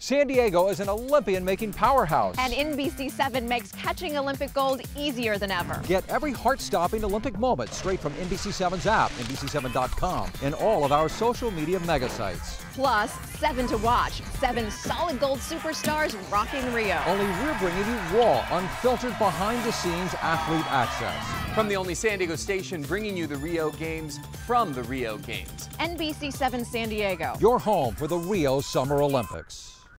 San Diego is an Olympian making powerhouse. And NBC7 makes catching Olympic gold easier than ever. Get every heart stopping Olympic moment straight from NBC7's app, NBC7.com, and all of our social media mega sites. Plus, seven to watch. Seven solid gold superstars rocking Rio. Only we're bringing you raw, unfiltered, behind the scenes athlete access. From the only San Diego station bringing you the Rio Games from the Rio Games. NBC7 San Diego. Your home for the Rio Summer Olympics.